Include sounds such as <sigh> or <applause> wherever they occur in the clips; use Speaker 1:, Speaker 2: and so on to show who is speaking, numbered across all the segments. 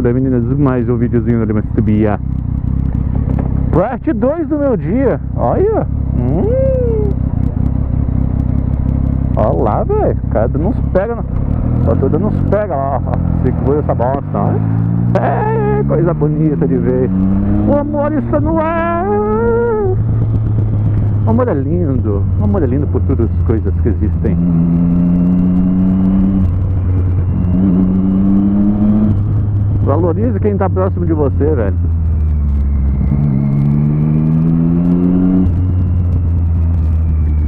Speaker 1: né meninas? Mais um videozinho da Mastubia. Parte 2 do meu dia. Olha. Hum. Olha lá, velho. Cara, dando uns pega. Só tô dando uns pega lá. Se que foi essa bosta, ó. É, coisa bonita de ver. O amor está no ar. O amor é lindo. O amor é lindo por todas as coisas que existem. Valorize quem está próximo de você, velho.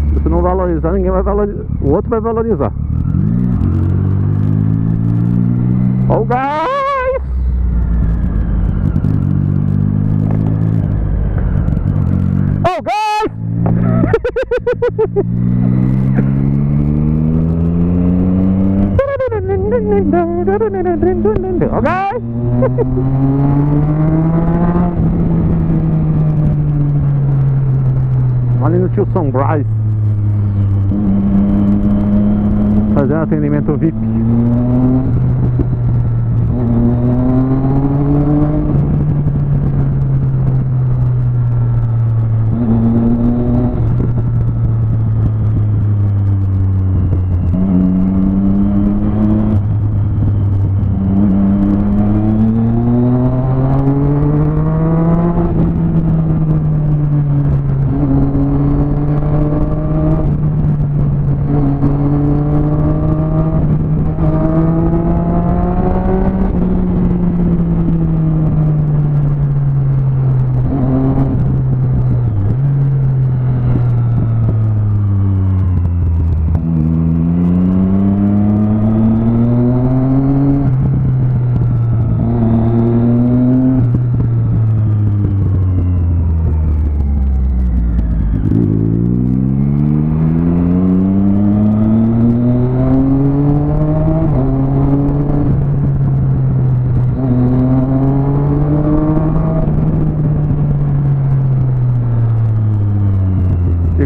Speaker 1: Se você não valorizar, ninguém vai valorizar. O outro vai valorizar. Oh, guys! Oh, guys! <laughs> Ok? Ali no tio Sunrise Fazendo atendimento VIP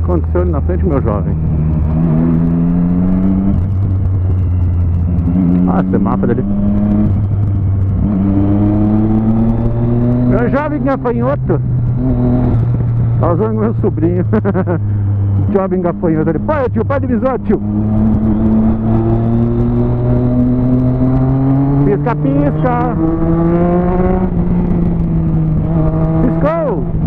Speaker 1: que aconteceu ali na frente, meu jovem? Ah, semáforo ali. Meu jovem gafanhoto. Tá usando meu sobrinho. <laughs> jovem gafanhoto ali. Pai, tio, pai de visor, tio. Pisca, pisca. Piscou.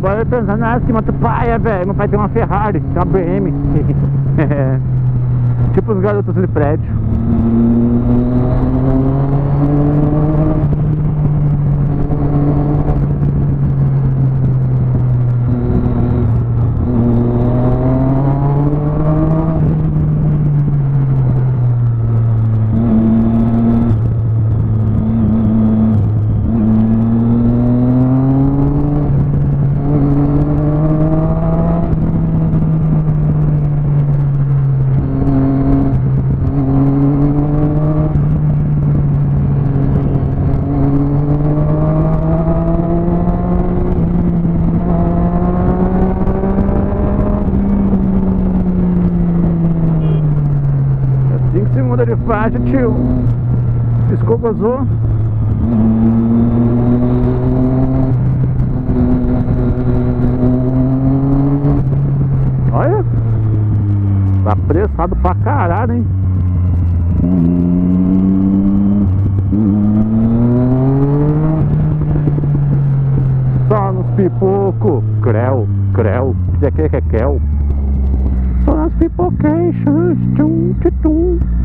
Speaker 1: Playboy pensando, ah, cima do pai, velho. Meu pai tem uma Ferrari, tem uma BM. <laughs> tipo os garotos de prédio. Faixa, tio. Piscou, gozou. Olha. Tá apressado pra caralho, hein? Só nos pipoco. Creu, creu. Que é que é é creu? Só nas. Tchum, tchum, tchum.